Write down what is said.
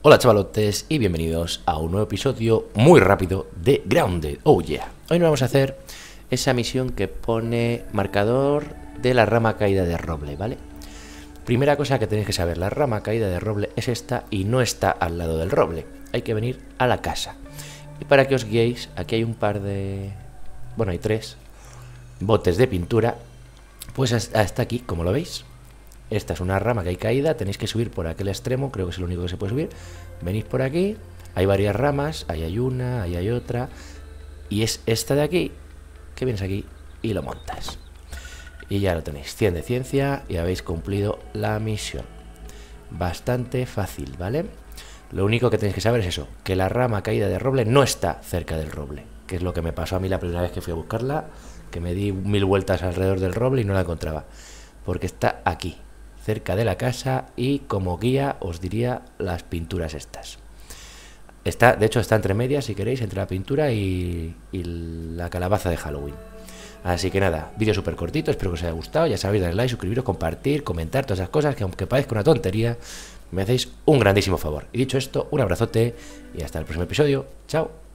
Hola chavalotes y bienvenidos a un nuevo episodio muy rápido de Grounded. Oh yeah. Hoy nos vamos a hacer esa misión que pone marcador de la rama caída de roble, ¿vale? Primera cosa que tenéis que saber, la rama caída de roble es esta y no está al lado del roble. Hay que venir a la casa. Y para que os guiéis, aquí hay un par de... Bueno, hay tres botes de pintura. Pues hasta aquí, como lo veis. Esta es una rama que hay caída, tenéis que subir por aquel extremo, creo que es el único que se puede subir. Venís por aquí, hay varias ramas, ahí hay una, ahí hay otra. Y es esta de aquí, que vienes aquí y lo montas. Y ya lo tenéis, 100 de ciencia y habéis cumplido la misión. Bastante fácil, ¿vale? Lo único que tenéis que saber es eso, que la rama caída de roble no está cerca del roble, que es lo que me pasó a mí la primera vez que fui a buscarla, que me di mil vueltas alrededor del roble y no la encontraba, porque está aquí, cerca de la casa y como guía os diría las pinturas estas. Está, de hecho está entre medias, si queréis, entre la pintura y, la calabaza de Halloween. Así que nada, vídeo súper cortito, espero que os haya gustado, ya sabéis, darle like, suscribiros, compartir, comentar, todas esas cosas que aunque parezca una tontería, me hacéis un grandísimo favor. Y dicho esto, un abrazote y hasta el próximo episodio. Chao.